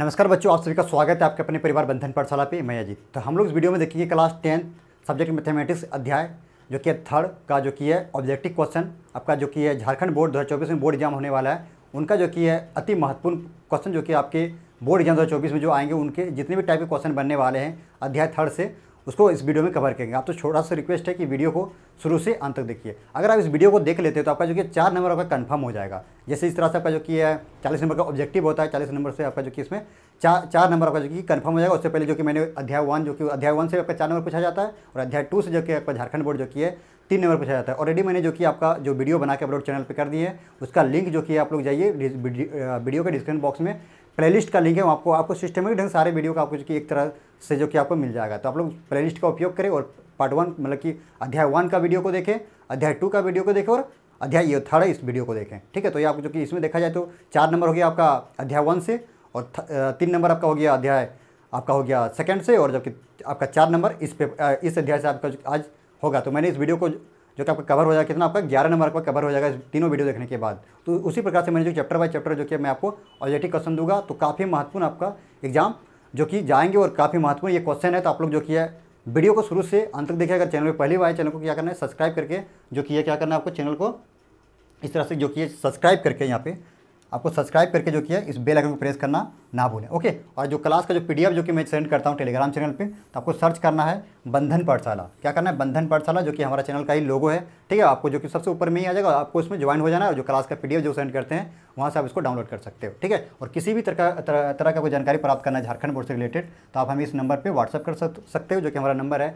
नमस्कार बच्चों, आप सभी का स्वागत है आपके अपने परिवार बंधन पाठशाला पे मैं अजीत तो हम लोग इस वीडियो में देखेंगे क्लास टेंथ सब्जेक्ट मैथमेटिक्स अध्याय, जो कि थर्ड का, जो कि है ऑब्जेक्टिव क्वेश्चन आपका जो कि है झारखंड बोर्ड 2024 में बोर्ड एग्ज़ाम होने वाला है। उनका जो कि है अति महत्वपूर्ण क्वेश्चन जो कि आपके बोर्ड एग्ज़ाम दो में जो आएँगे, उनके जितने भी टाइप के क्वेश्चन बनने वाले हैं अध्याय थर्ड से उसको इस वीडियो में कवर करेंगे आप तो छोटा सा रिक्वेस्ट है कि वीडियो को शुरू से अंत तक देखिए अगर आप इस वीडियो को देख लेते हो तो आपका जो कि चार नंबर आपका कन्फर्म हो जाएगा जैसे इस तरह से आपका जो कि है चालीस नंबर का ऑब्जेक्टिव होता है चालीस नंबर से आपका जो कि इसमें चार चार नंबर आपका जो कि कन्फर्म हो जाएगा उससे पहले जो कि मैंने अध्याय वन जो कि अध्याय वन से आपका चार नंबर पूछा जाता है और अध्याय टू से जो कि आपका झारखंड बोर्ड जो कि है तीन नंबर पूछा जाता है ऑलरेडी मैंने जो कि आपका जो वीडियो बना के अपलोड चैनल पर कर दिए है उसका लिंक जो कि आप लोग जाइए वीडियो के डिस्क्रिप्शन बॉक्स में प्लेलिस्ट का लिंक है आपको आपको सिस्टमेटिक ढंग सारे वीडियो का आपको जो कि एक तरह से जो कि आपको मिल जाएगा। तो आप लोग प्लेलिस्ट का उपयोग करें और पार्ट वन मतलब कि अध्याय वन का वीडियो को देखें, अध्याय टू का वीडियो को देखें और अध्याय ये थर्ड इस वीडियो को देखें। ठीक है तो ये आपको जो कि इसमें देखा जाए तो चार नंबर हो गया आपका अध्याय वन से और तीन नंबर आपका हो गया अध्याय, आपका हो गया सेकंड से और जबकि आपका चार नंबर इस पे इस अध्याय से आपका आज होगा। तो मैंने इस वीडियो को जो कि आपका कवर हो जाएगा, कितना आपका? ग्यारह नंबर का कवर हो जाएगा तीनों वीडियो देखने के बाद। तो उसी प्रकार से मैंने जो चैप्टर बाय चैप्टर जो कि मैं आपको ऑलरेडी क्वेश्चन दूँगा तो काफ़ी महत्वपूर्ण आपका एग्ज़ाम जो कि जाएँगे और काफ़ी महत्वपूर्ण ये क्वेश्चन है तो आप लोग जो किया वीडियो को शुरू से अंत तक देखिए। अगर चैनल पर पहली बार चैनल को क्या करना है सब्सक्राइब करके जो किया क्या करना है आपको चैनल को इस तरह से जो किया सब्सक्राइब करके यहाँ पे आपको सब्सक्राइब करके जो किया इस बेल आइकन को प्रेस करना ना भूलें ओके और जो क्लास का जो पीडीएफ जो कि मैं सेंड करता हूँ टेलीग्राम चैनल पे तो आपको सर्च करना है बंधन पाठशाला। क्या करना है? बंधन पाठशाला, जो कि हमारा चैनल का ही लोगो है, ठीक है? आपको जो कि सबसे ऊपर में ही आ जाएगा, आपको इसमें ज्वाइन हो जाना है जो क्लास का पीडीएफ जो सेंड करते हैं, वहाँ से आप इसको डाउनलोड कर सकते हो, ठीक है? और किसी भी तरह का तरह का कोई जानकारी प्राप्त करना है झारखंड बोर्ड से रिलेटेड तो आप हमें इस नंबर पर व्हाट्सअप कर सकते हो, जो कि हमारा नंबर है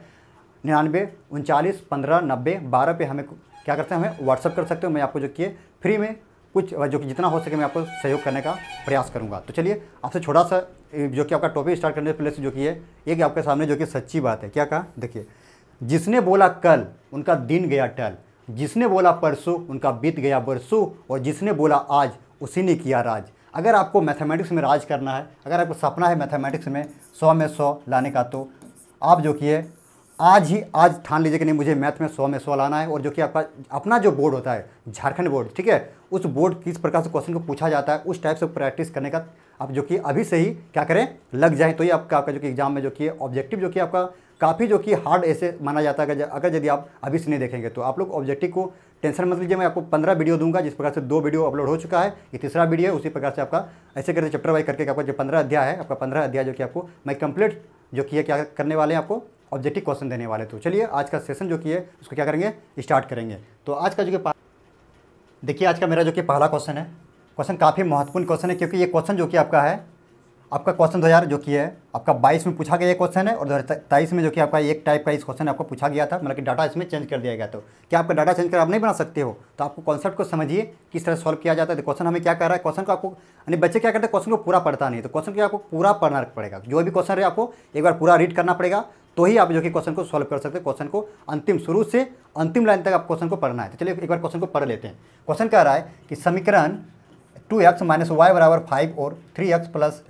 निन्यानवे उनचालीस पंद्रह नब्बे बारह पे हमें क्या करते हैं, हमें व्हाट्सअप कर सकते हो, मैं आपको जो किए फ्री में कुछ जो कि जितना हो सके मैं आपको सहयोग करने का प्रयास करूँगा। तो चलिए, आपसे छोटा सा जो कि आपका टॉपिक स्टार्ट करने से पहले से जो कि है एक आपके सामने जो कि सच्ची बात है। क्या कहा? देखिए, जिसने बोला कल, उनका दिन गया टल। जिसने बोला परसों, उनका बीत गया बरसों। और जिसने बोला आज, उसी ने किया राज। अगर आपको मैथमेटिक्स में राज करना है, अगर आपको सपना है मैथमेटिक्स में, सौ में सौ लाने का तो आप जो कि है आज ही, आज ठान लीजिए कि नहीं, मुझे मैथ में सौ में सौ लाना है। और जो कि आपका, अपना जो बोर्ड होता है, झारखंड बोर्ड ठीक है? उस बोर्ड किस प्रकार से क्वेश्चन को पूछा जाता है, उस टाइप से प्रैक्टिस करने का आप जो कि अभी से ही क्या करें, लग जाए। तो ये आपका आपका जो कि एग्ज़ाम में जो कि ऑब्जेक्टिव जो कि आपका काफ़ी जो कि हार्ड ऐसे माना जाता है। अगर यदि आप अभी से नहीं देखेंगे तो आप लोग ऑब्जेक्टिव को टेंशन मत लीजिए। मैं आपको पंद्रह वीडियो दूँगा, जिस प्रकार से दो वीडियो अपलोड हो चुका है, ये तीसरा वीडियो है, उसी प्रकार से आपका ऐसे करके चैप्टर वाइज करके आपका जो पंद्रह अध्याय है, आपका पंद्रह अध्याय जो कि आपको मैं कंप्लीट जो कि क्या करने वाले हैं, आपको ऑब्जेक्टिव क्वेश्चन देने वाले तो चलिए आज का सेशन जो कि है, उसको क्या करेंगे? स्टार्ट करेंगे। तो आज का जो कि देखिए, आज का मेरा जो कि पहला क्वेश्चन है क्वेश्चन काफ़ी महत्वपूर्ण क्वेश्चन है क्योंकि ये क्वेश्चन जो कि आपका है, आपका क्वेश्चन दो हज़ार जो कि है, आपका बाईस में पूछा गया ये क्वेश्चन है और दो में जो कि आपका एक टाइप का इस क्वेश्चन आपको पूछा गया था मतलब कि डाटा इसमें चेंज कर दिया गया तो क्या आपका डाटा चेंज कर आप नहीं बना सकते हो? तो आपको कॉन्सेप्ट को समझिए, किस तरह सॉल्व किया जाता है। तो क्वेश्चन हमें क्या कर रहा है? क्वेश्चन को आपको, यानी बच्चे क्या करते हैं? क्वेश्चन को पूरा पढ़ता नहीं तो क्वेश्चन को आपको पूरा पढ़ना पड़ेगा। जो भी क्वेश्चन है आपको एक बार पूरा रीड करना पड़ेगा। तो ही आप जो कि क्वेश्चन को सॉल्व कर सकते हैं। क्वेश्चन को अंतिम शुरू से अंतिम लाइन तक आप क्वेश्चन को पढ़ना है। तो चलिए एक बार क्वेश्चन को पढ़ लेते हैं। क्वेश्चन कह रहा है कि समीकरण टू एक्स माइनस वाई बराबर फाइव और थ्री एक्स प्लस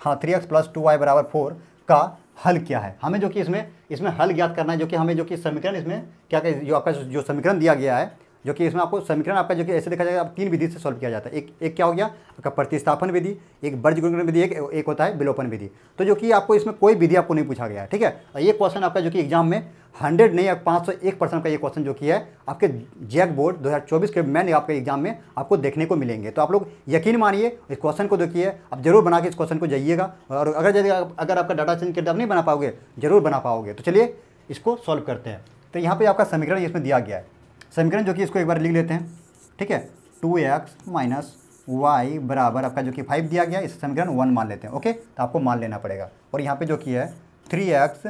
हाँ three x plus two y बराबर फोर का हल क्या है? हमें जो कि इसमें इसमें हल ज्ञात करना है, जो कि हमें जो कि समीकरण इसमें क्या, जो आपका जो समीकरण दिया गया है जो कि इसमें आपको समीकरण आपका जो कि ऐसे देखा जाएगा आप तीन विधि से सॉल्व किया जाता है। एक एक क्या हो गया? आपका प्रतिस्थापन विधि, एक बर्ज गुणन विधि, एक एक होता है विलोपन विधि। तो जो कि आपको इसमें कोई विधि आपको नहीं पूछा गया, ठीक है? ये क्वेश्चन आपका जो कि एग्ज़ाम में हंड्रेड नहीं पाँच सौ एक परसेंट का ये क्वेश्चन जो कि है, आपके जैक बोर्ड 2024 के मैन आपके एग्ज़ाम में आपको देखने को मिलेंगे। तो आप लोग यकीन मानिए, इस क्वेश्चन को देखिए, आप ज़रूर बना के इस क्वेश्चन को जाइएगा। और अगर यदि अगर आपका डाटा चेंज करके आप नहीं बना पाओगे, ज़रूर बना पाओगे। तो चलिए इसको सॉल्व करते हैं। तो यहाँ पर आपका समीकरण इसमें दिया गया है। समीकरण जो कि इसको एक बार लिख लेते हैं। ठीक है? टू एक्स माइनस वाई बराबर आपका जो कि फाइव दिया गया, इस समीकरण वन मान लेते हैं, ओके? तो आपको मान लेना पड़ेगा। और यहाँ पे जो कि है, थ्री एक्स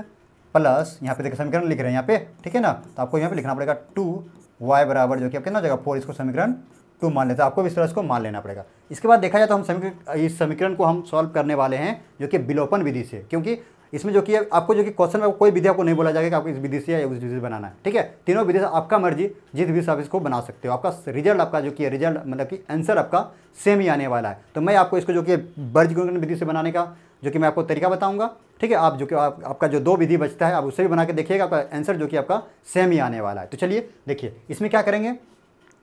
प्लस, यहाँ पे देखिए समीकरण लिख रहे हैं यहाँ पे, ठीक है ना? तो आपको यहाँ पे लिखना पड़ेगा टू वाई बराबर जो कि आप कितना हो जाएगा फोर, इसको समीकरण टू मान लेते हैं। आपको इस तरह इसको मान लेना पड़ेगा। इसके बाद देखा जाए तो हम समीकरण इस समीकरण को हम सॉल्व करने वाले हैं जो कि विलोपन विधि से, क्योंकि इसमें जो कि आपको जो कि क्वेश्चन में कोई विधि आपको नहीं बोला जाएगा कि आपको इस विधि से या उस विधि से बनाना है। ठीक है? तीनों विधि से आपका मर्ज़ी जिस से आप इसको बना सकते हो। आपका रिज़ल्ट आपका जो कि रिज़ल्ट मतलब कि आंसर आपका सेम ही आने वाला है। तो मैं आपको इसको जो कि बर्ज विधि से बनाने का जो कि मैं आपको तरीका बताऊँगा। ठीक है? आप जो कि आप, आपका जो दो विधि बचता है आप उससे भी बना के देखिएगा आपका आंसर जो कि आपका सेम ही आने वाला है। तो चलिए देखिए इसमें क्या करेंगे?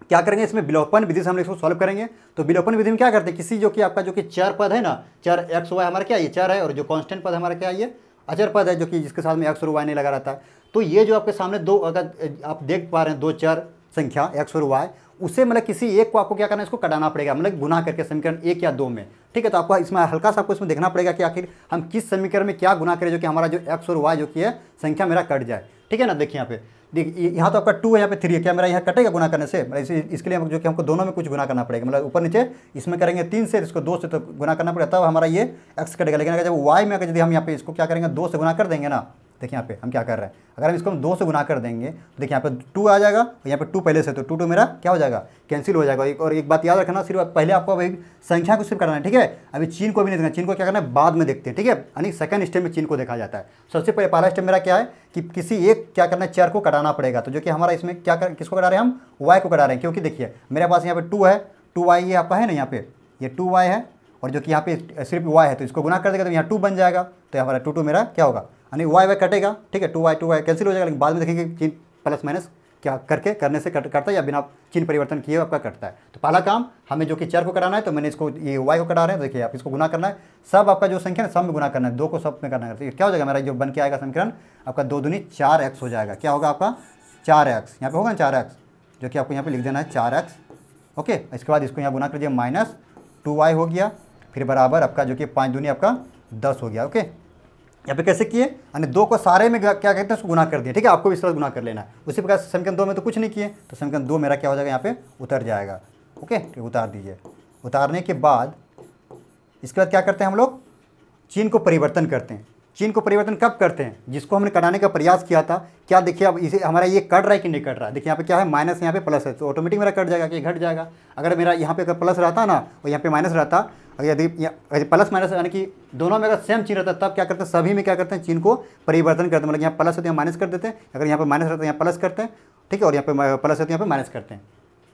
क्या करेंगे? इसमें विलोपन विधि से हम इसको सॉल्व करेंगे। तो विलोपन विधि में क्या करते हैं? किसी जो कि आपका जो कि चार पद है ना, चार एक्स वाई हमारा क्या ये चार है और जो कांस्टेंट पद हमारा क्या ये अचर पद है जो कि जिसके साथ में एक्स और वाई नहीं लगा रहता। तो ये जो आपके सामने दो, अगर आप देख पा रहे हैं दो चार संख्या एक्स और वाई उसे मतलब किसी एक को आपको क्या करना है? इसको कटाना पड़ेगा। मतलब गुना करके समीकरण एक या दो में। ठीक है? तो आपको इसमें हल्का सा आपको इसमें देखना पड़ेगा कि आखिर हम किस समीकरण में क्या गुना करें जो कि हमारा जो एक्स और वाई जो कि है, संख्या मेरा कट जाए। ठीक है ना? देखिए यहाँ पे। देखिए यहाँ तो आपका टू है यहाँ पे थ्री है। क्या मेरा यहाँ कटेगा गुना करने से? मतलब इस, इसके लिए जो कि हमको दोनों में कुछ गुना करना पड़ेगा। मतलब ऊपर नीचे इसमें करेंगे तीन से इसको दो से तो गुना करना पड़ेगा। तब हमारा ये एक्स कटेगा। लेकिन अगर जब वाई में अगर यदि हम यहाँ पे इसको क्या करेंगे? दो से गुना कर देंगे ना देखिए यहाँ पे हम क्या कर रहे हैं। अगर हम इसको हम दो से गुना कर देंगे तो देखिए यहाँ पे टू आ जाएगा और यहाँ पे टू पहले से तो टू टू मेरा क्या हो जाएगा? कैंसिल हो जाएगा। एक और एक बात याद रखना, सिर्फ़ पहले आपको अभी संख्या को सिर्फ़ करना है, ठीक है? अभी चीन को भी नहीं देखना। चीन को क्या करना है? बाद में देखते हैं, ठीक है? यानी सेकंड स्टेप में चीन को देखा जाता है। सबसे पहले पहला स्टेप मेरा क्या है कि किसी एक क्या करना है? चेयर को कटाना पड़ेगा। तो जो कि हमारा इसमें क्या कर, किसको कटा रहे हैं हम? वाई को कटा रहे हैं। क्योंकि देखिए, मेरे पास यहाँ पे टू है। टू वाई ये आपका है ना यहाँ पे? ये टू वाई है। और जो कि यहाँ पे सिर्फ़ वाई है तो इसको गुना कर देगा तो यहाँ टू बन जाएगा। तो हमारा टू टू मेरा क्या होगा? यानी वाई वाई कटेगा, ठीक है? Two y two y cancel हो जाएगा, लेकिन बाद में देखेंगे चिन्ह प्लस माइनस क्या करके, करने से कट करता है या बिना चिन्ह परिवर्तन किए आपका कटता है। तो पहला काम, हमें जो कि चार को कराना है तो मैंने इसको, ये वाई को कटा रहे हैं देखिए आप इसको गुना करना है। सब आपका जो संख्या है, सब में गुना करना है, दो को सब में करना है। तो क्या हो जाएगा? मेरा जो बन के आएगा समीकरण आपका दो दूनी चार एक्स हो जाएगा। क्या होगा आपका? चार एक्स यहाँ होगा ना चार एक्स जो कि आपको यहाँ पर लिख देना है चार एक्स ओके, इसके बाद इसको यहाँ गुना कर दिया माइनस टू वाई हो गया, फिर बराबर आपका जो कि पाँच दूनी आपका दस हो गया, ओके? यहाँ पे कैसे किए? यानी दो को सारे में क्या कहते हैं, उसको गुना कर दिया ठीक है? आपको भी इस तरह गुना कर लेना है। उसी प्रकार समीकरण दो में तो कुछ नहीं किए। तो समीकरण दो मेरा क्या हो जाएगा? यहाँ पे उतर जाएगा। ओके? उतार दीजिए। उतारने के बाद इसके बाद क्या करते हैं हम लोग? चीन को परिवर्तन करते हैं। चीन को परिवर्तन कब करते हैं? जिसको हमने कटाने का प्रयास किया था। क्या देखिए, अब इसे हमारा ये कट रहा है कि नहीं कट रहा है? देखिए, यहाँ पे क्या है? माइनस यहाँ पे प्लस है। तो ऑटोमेटिक मेरा कट जाएगा कि घट जाएगा। अगर मेरा यहाँ पे अगर प्लस रहता ना, और यहाँ पे माइनस रहता यदि प्लस माइनस यानी कि दोनों में अगर सेम चीन रहता है, तब क्या करते हैं? सभी में क्या करते हैं? चीन को परिवर्तन करते हैं। मतलब यहाँ प्लस होते हैं माइनस कर देते हैं। अगर यहाँ पर माइनस रहता है, यहाँ प्लस करते हैं। ठीक है? और यहाँ पर प्लस होते हैं, यहाँ पर माइनस करते हैं।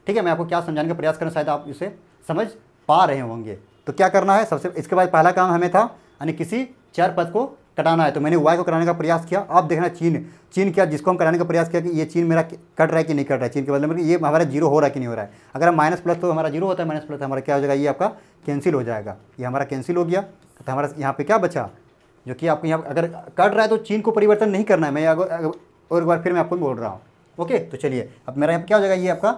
ठीक है? मैं आपको क्या समझाने का प्रयास करना शायद आप इसे समझ पा रहे होंगे। तो क्या करना है? सबसे इसके बाद पहला काम हमें था, यानी किसी चार पद को कटाना है। तो मैंने वाई को कराने का प्रयास किया। अब देखना चीन। चीन क्या, जिसको हम कराने का प्रयास किया कि ये चीन मेरा कट रहा है कि नहीं कट रहा है? चीन के बदले में ये हमारा ज़ीरो हो रहा है कि नहीं हो रहा है? अगर माइनस प्लस तो हमारा ज़ीरो होता है माइनस प्लस हमारा क्या हो जाएगा? ये आपका कैंसिल हो जाएगा। ये हमारा कैंसिल हो गया। तो हमारा यहाँ पर क्या बचा? जो कि आपको यहाँ अगर कट रहा है तो चीन को परिवर्तन नहीं करना है। मैं और एक बार फिर मैं आपको बोल रहा हूँ। ओके? तो चलिए, अब मेरा यहाँ क्या हो जाएगा? ये आपका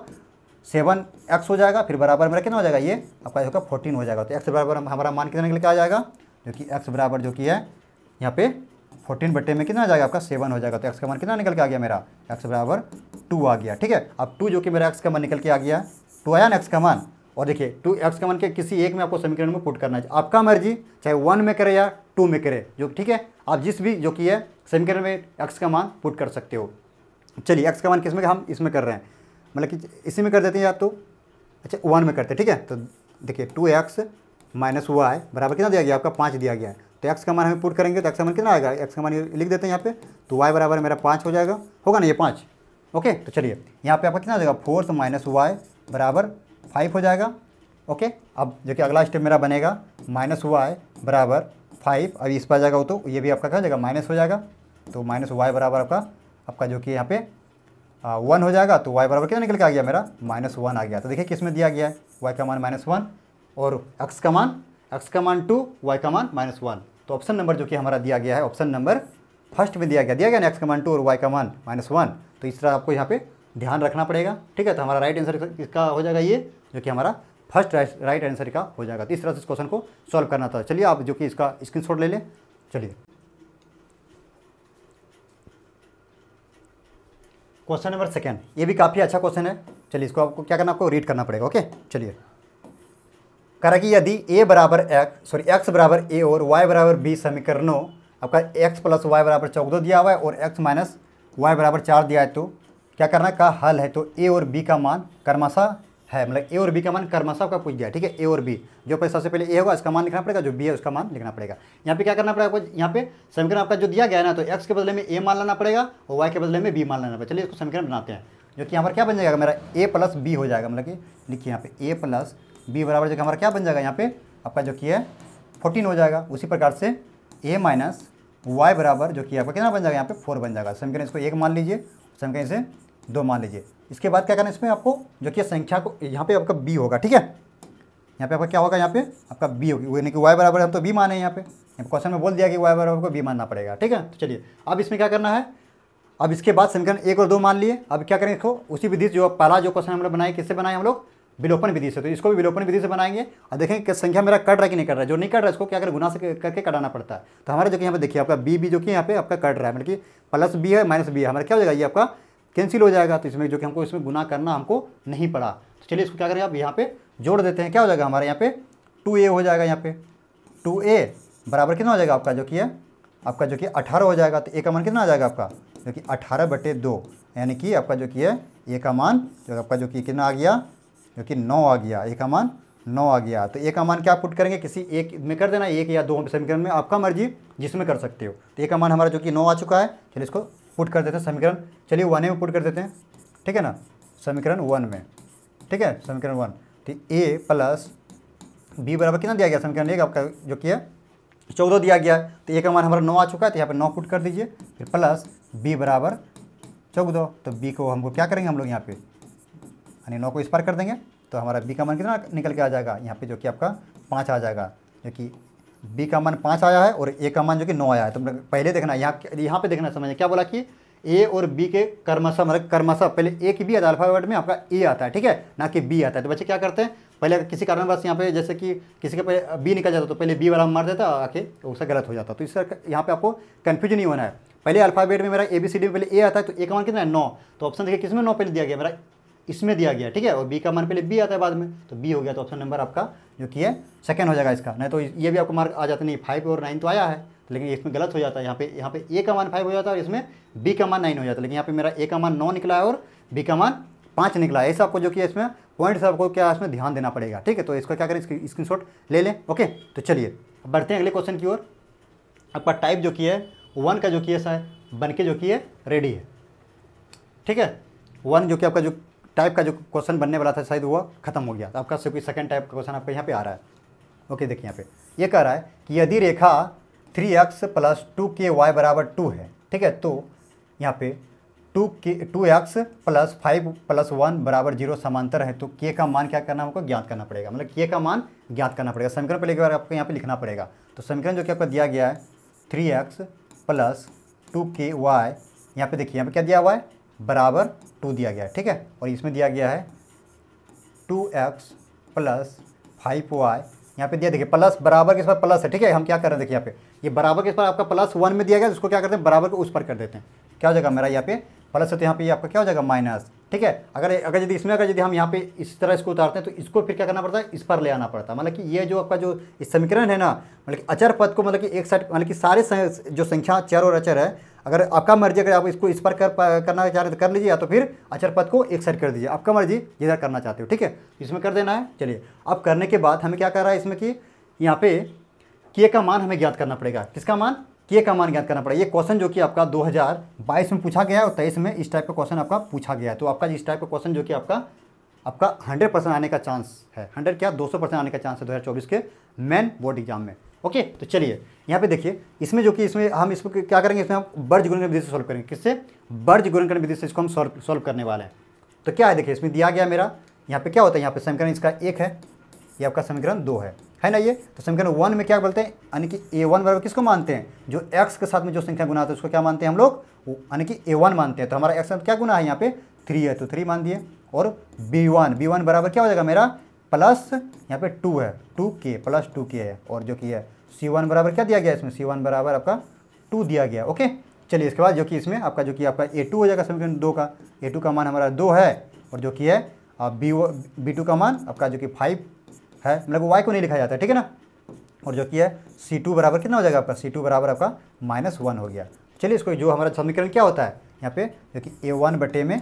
सेवन एक्स हो जाएगा। फिर बराबर मेरा कितना हो जाएगा? ये आपका होगा फोर्टीन हो जाएगा। तो एक्स बराबर हमारा मान कितना निकल के आ जाएगा? जो कि एक्स बराबर जो कि है यहाँ पे फोर्टीन बट्टे में कितना आ जाएगा आपका सेवन हो जाएगा। तो एक्स का मान कितना निकल के आ गया मेरा? एक्स बराबर टू आ गया, ठीक है? अब टू जो कि मेरा एक्स का मान निकल के आ गया टू आया ना एक्स का मान। और देखिए टू एक्स का मान के किसी एक में आपको समीकरण में पुट करना है। आपका मर्ज़ी, चाहे वन में करे या टू में करे, जो, ठीक है? आप जिस भी, जो कि है, समीकरण में एक्स का मान पुट कर सकते हो। चलिए एक्स का मान किसमें, हम इसमें कर रहे हैं। मतलब कि इसी में कर देते हैं या तो? अच्छा वन में करते हैं, ठीक है? तो देखिए टू एक्स माइनस वाई बराबर कितना दिया गया? आपका पाँच दिया गया है। तो एक्स का मान हमें पुट करेंगे तो एक्स का मान कितना आएगा? एक्स का मान लिख देते हैं यहाँ पे तो वाई बराबर मेरा पाँच हो जाएगा। होगा ना ये पाँच? ओके तो चलिए, यहाँ पे आपका कितना आ जाएगा? फोर्थ माइनस वाई बराबर फाइव हो जाएगा। ओके, अब जो कि अगला स्टेप मेरा बनेगा। माइनस वाई बराबर फाइव अब इस पर जाएगा तो ये भी आपका क्या हो जाएगा? माइनस हो जाएगा। तो माइनस वाई बराबर आपका आपका जो कि यहाँ पे वन हो जाएगा। तो वाई बराबर कितना निकल के आ गया मेरा? माइनस वन आ गया। तो देखिए किसमें दिया गया है? वाई का मान माइनस वन और एक्स का मान एक्स का मान टू वाई का मान माइनस वन तो ऑप्शन नंबर जो कि हमारा दिया गया है ऑप्शन नंबर फ़र्स्ट में दिया गया दिया गया ना एक्स का मान टू और वाई का मान माइनस वन तो इस तरह आपको यहाँ पे ध्यान रखना पड़ेगा, ठीक है? तो हमारा राइट आंसर इसका हो जाएगा ये, जो कि हमारा फ़र्स्ट राइट आंसर का हो जाएगा। तो इस तरह से इस क्वेश्चन को सॉल्व करना था। चलिए आप जो कि इसका स्क्रीन ले लें। चलिए। क्वेश्चन नंबर सेकेंड ये भी काफ़ी अच्छा क्वेश्चन है। चलिए इसको आपको क्या करना, आपको रीड करना पड़ेगा ओके चलिए। करा कि यदि ए बराबर एक्स सॉरी एक्स बराबर ए और वाई बराबर बी समीकरणों, आपका एक्स प्लस वाई बराबर चौदह दिया हुआ है और एक्स माइनस वाई बराबर चार दिया है तो क्या करना का हल है तो ए और बी का मान कर्मशा है मतलब ए और बी का मान कर्मशा आपका पूछ दिया, ठीक है? ए और बी जो पे सबसे पहले ए होगा, इसका मान लिखना पड़ेगा, जो बी है उसका मान लिखना पड़ेगा। यहाँ पे क्या करना पड़ेगा आपको? यहाँ पे समीकरण आपका जो दिया गया है ना तो एक्स के बदले में ए मान लाना पड़ेगा और वाई के बदले में बी मान लाना पड़ेगा। चलिए इसको समीकरण बनाते हैं, जो कि यहाँ पर क्या बन जाएगा, मेरा ए प्लस बी हो जाएगा मतलब कि लिखिए यहाँ पे ए प्लस बी बराबर जो कि हमारा क्या बन जाएगा यहाँ पे? आपका जो कि है फोर्टीन हो जाएगा। उसी प्रकार से ए माइनस वाई बराबर जो कि आपका कितना बन जाएगा? यहाँ पे फोर बन जाएगा। समीकरण इसको एक मान लीजिए, समीकरण इसे दो मान लीजिए। इसके बाद क्या करना इसमें आपको, जो कि संख्या को, यहाँ पे आपका बी होगा, ठीक है? यहाँ पे आपका क्या होगा? यहाँ पे आपका बी होगी। यानी कि वाई बराबर हम तो बी माने यहाँ पे। क्वेश्चन में बोल दिया कि वाई बराबर को बी मानना पड़ेगा, ठीक है? तो चलिए, अब इसमें क्या करना है? अब इसके बाद समीकरण एक और दो मान लिए। अब क्या करें इसको? उसी विधि जो पहला जो क्वेश्चन हम लोग बनाए किससे बनाए हम लोग? विलोपन विधि से। तो इसको भी विलोपन विधि से बनाएँगे और देखेंगे कि संख्या मेरा कट रहा है कि नहीं कट रहा है। जो नहीं कट रहा है, इसको क्या करें, गुना से करके कटाना पड़ता है। तो हमारे जो कि यहाँ पे देखिए, आपका बी बी जो कि यहाँ पे आपका कट रहा है। मतलब कि प्लस बी है माइनस बी है। हमारा क्या हो जाएगा, ये आपका कैंसिल हो जाएगा। तो इसमें जो कि हमको, इसमें गुना करना हमको नहीं पड़ा। तो चलिए इसको क्या करें आप यहाँ पे जोड़ देते हैं। क्या हो जाएगा, हमारे यहाँ पे टू ए हो जाएगा यहाँ पे। टू ए बराबर कितना हो जाएगा आपका, जो कि है, आपका जो कि अठारह हो जाएगा। तो ए का मान कितना आ जाएगा आपका, जो कि अठारह बटे दो। यानी कि आपका जो कि है ए का मान, जो आपका जो कि कितना आ गया जो कि नौ आ गया ए का मान नौ आ गया। तो ए का मान क्या पुट करेंगे? किसी एक में कर देना, एक या दो समीकरण में आपका मर्ज़ी, जिसमें कर सकते हो। तो ए का मान हमारा जो कि नौ आ चुका है, चलिए इसको पुट कर देते हैं समीकरण। चलिए वन में पुट कर देते हैं, ठीक है ना? समीकरण वन में, ठीक है? समीकरण वन तो ए प्लस बी बराबर कितना दिया गया? समीकरण एक आपका जो कि है, चौदह दिया गया। है तो ए का मान हमारा नौ आ चुका है तो यहाँ पर नौ पुट कर दीजिए। फिर प्लस बी बराबर चौदह। तो बी को हमको क्या करेंगे हम लोग यहाँ पे? यानी नौ को इस पार कर देंगे तो हमारा बी का मान कितना निकल के आ जाएगा? यहाँ पे जो कि आपका पाँच आ जाएगा, जो कि बी का मान पाँच आया है और ए का मान जो कि नौ आया है। तो पहले देखना, यहाँ यहाँ पे देखना, समझिए, क्या बोला कि ए और बी के कर्मशा मतलब कर्मशा पहले ए की बी आता है, अल्फ़ाबेट में आपका ए आता है, ठीक है? ना कि बी आता है। तो बच्चे क्या करते हैं, पहले किसी कारणवश यहाँ पे जैसे कि किसी के पे बी निकल जाता तो पहले बी वाला मार देता आके उससे गलत हो जाता तो इसका यहाँ पे आपको कन्फ्यूज़न नहीं होना है। पहले अल्फ़ाबेट में मेरा ए बी सी डी में पहले ए आता है तो ए का मान कितना है? नौ। तो ऑप्शन देखिए, किसमें नौ पहले दिया गया? मेरा इसमें दिया गया, ठीक है? और बी का मान पहले बी आता है बाद में तो बी हो गया तो ऑप्शन नंबर आपका जो कि है सेकंड हो जाएगा इसका। नहीं तो ये भी आपको मार्क आ जाता नहीं फाइव और नाइन तो आया है, लेकिन इसमें गलत हो जाता है। यहाँ पे यहाँ पे ए का मान फाइव हो जाता है और इसमें बी का मान नाइन हो जाता है। लेकिन यहाँ पे मेरा ए का मान नौ निकला है और बी का मान पाँच निकला है। ऐसा आपको जो कि इसमें पॉइंट आपको क्या इसमें ध्यान देना पड़ेगा, ठीक है? तो इसका क्या करें? स्क्रीन ले लें ओके तो चलिए बढ़ते हैं अगले क्वेश्चन की ओर। आपका टाइप जो कि है वन का जो कि है बन के जो कि है रेडी है, ठीक है? वन जो कि आपका जो टाइप का जो क्वेश्चन बनने वाला था, शायद वो खत्म हो गया। तो आपका कोई सेकंड टाइप का क्वेश्चन आपका यहाँ पे आ रहा है। ओके देखिए यहाँ पे। ये कह रहा है कि यदि रेखा थ्री एक्स प्लस टू के वाई बराबर टू है, ठीक है तो यहाँ पे टू के two x plus five plus one बराबर ज़ीरो समांतर है तो के का मान क्या करना हमको ज्ञात करना पड़ेगा। मतलब के का मान ज्ञात करना पड़ेगा। समीकरण पहले एक बार आपको यहाँ पे लिखना पड़ेगा। तो समीकरण जो कि आपका दिया गया है थ्री एक्स प्लस टू के वाई यहाँ पे देखिए, यहाँ पे क्या दिया हुआ है? बराबर टू दिया गया है, ठीक है? और इसमें दिया गया है two x plus five y. यहाँ पे दिया, देखिए, प्लस बराबर के इस पर प्लस है, ठीक है? हम क्या कर रहे हैं, देखिए यहाँ पे। ये बराबर के इस पर आपका प्लस वन में दिया गया उसको क्या करते हैं, बराबर को उस पर कर देते हैं। क्या हो जाएगा मेरा यहाँ पे प्लस है तो यहाँ पे आपका क्या हो जाएगा, माइनस, ठीक है? अगर अगर यदि इसमें, अगर यदि हम यहाँ पे इस तरह इसको उतारते हैं तो इसको फिर क्या करना पड़ता है, इस पर ले आना पड़ता है। मतलब कि ये जो आपका जो समीकरण है ना मतलब कि अचर पद को मतलब कि एक साइड मतलब कि सारे जो संख्या, चर और अचर है अगर आपका मर्ज़ी, अगर आप इसको इस पर कर करना चाह रहे तो कर लीजिए या तो फिर अचर पद को एक साइड कर दीजिए। आपका मर्ज़ी, जिधर करना चाहते हो, ठीक है? इसमें कर देना है, चलिए। अब करने के बाद हमें क्या कर रहा है इसमें कि यहाँ पे के का मान हमें ज्ञात करना पड़ेगा। किसका मान? के का मान ज्ञात करना पड़ेगा। ये क्वेश्चन जो कि आपका 2022 में पूछा गया है और तेईस में इस टाइप का क्वेश्चन आपका पूछा गया है। तो आपका इस टाइप का क्वेश्चन जो कि आपका आपका 100 परसेंट आने का चांस है। 100 क्या? 200 परसेंट आने का चांस है 2024 के मेन बोर्ड एग्ज़ाम में। ओके तो चलिए, यहाँ पे देखिए, इसमें जो कि इसमें हम इसमें क्या करेंगे, इसमें हम बर्ज गुणन विधि से सॉल्व करेंगे। किससे? बर्ज गुणन विधि से इसको हम सॉल्व सॉल्व करने वाले हैं। तो क्या है, देखिए, इसमें दिया गया मेरा, यहाँ पे क्या होता है, यहाँ पे समीकरण इसका एक है, ये आपका समीकरण दो है। है ना ये? तो समीकरण वन में क्या बोलते हैं? यानी कि ए वन बराबर किसको मानते हैं? जो एक्स के साथ में जो संख्या गुना होता है, उसको क्या मानते हैं हम लोग? यानी कि ए वन मानते हैं। तो हमारा एक्स क्या गुना है यहाँ पे? थ्री है तो थ्री मान दिए। और बी वन बी वन बराबर क्या हो जाएगा मेरा? प्लस, यहाँ पे टू है, टू के, प्लस टू के है, और जो कि है सी वन बराबर क्या दिया गया इसमें? सी वन बराबर आपका टू दिया गया ओके चलिए इसके बाद जो कि इसमें आपका, जो कि आपका ए टू हो जाएगा समीकरण दो का। ए टू का मान हमारा दो है और जो कि है बी बी टू का मान आपका जो कि फाइव है मतलब वाई को नहीं लिखा जाता, ठीक है ना? और जो कि है सी टू बराबर कितना हो जाएगा आपका? सी टू बराबर आपका माइनस वन हो गया। चलिए इसको जो हमारा समीकरण क्या होता है? यहाँ पे जो कि ए वन बटे में